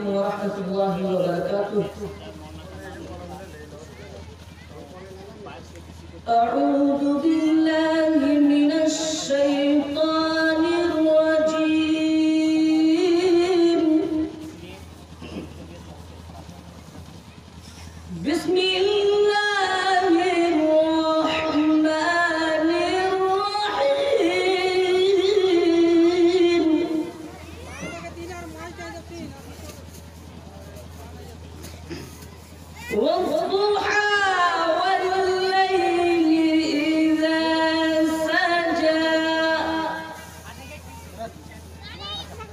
عليكم ورحمة الله وبركاته أعوذ بالله من الشيطان الرجيم بسم الله Margarina.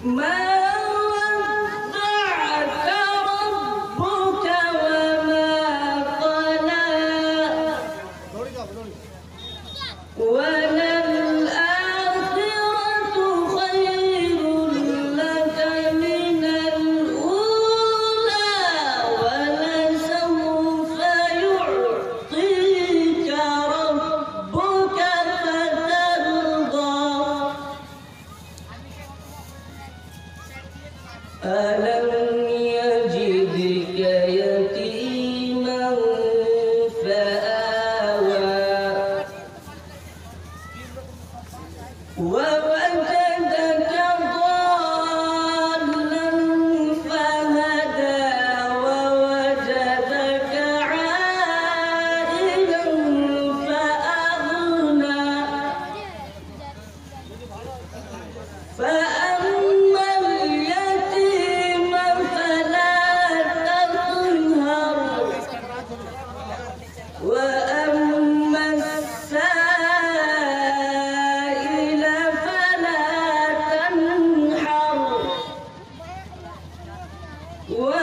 ما Uh, I Hello. Whoa!